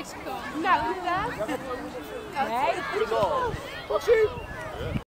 niks gekomen. Nou, inderdaad. Nee. Goed.